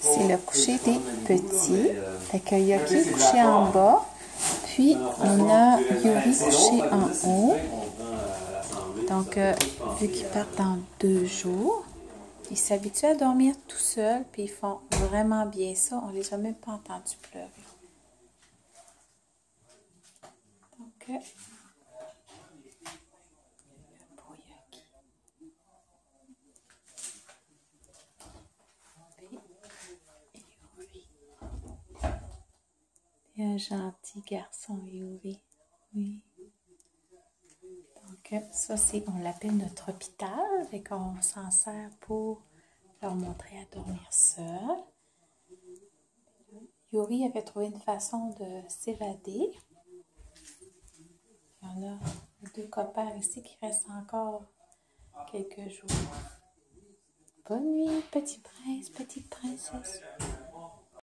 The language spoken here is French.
C'est le coucher des petits. Fait que Yoki est couché en bas. Puis, on a Yuri couché en haut. Donc, euh, vu qu'ils partent dans deux jours, ils s'habituent à dormir tout seuls, puis ils font vraiment bien ça. On les a même pas entendus pleurer. Donc, euh, pour Yoki. Puis, Yuri. Et un gentil garçon, Yuri. Oui. Donc, ça, c'est, on l'appelle notre hôpital. Fait qu'on s'en sert pour leur montrer à dormir seul. Yuri avait trouvé une façon de s'évader. Il y en a deux copains ici qui restent encore quelques jours. Bonne nuit, petit prince, petite princesse.